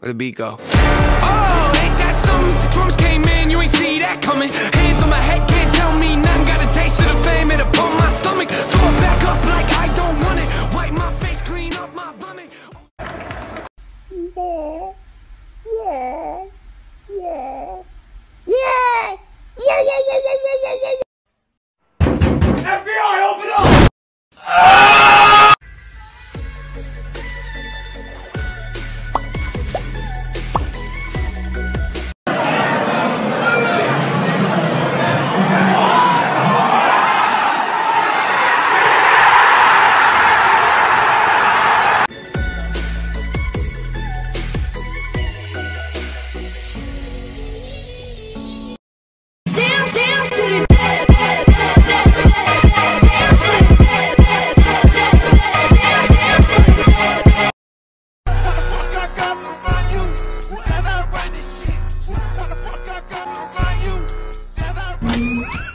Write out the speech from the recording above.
Where the beat go? Oh, ain't that something? Drums came in, you ain't see that coming. Hands on my head, can't tell me nothing. Got a taste of the fame, it'll pump my stomach. Throw it back up like I don't want it. Wipe my face, clean up my vomit. Dance, Thank you.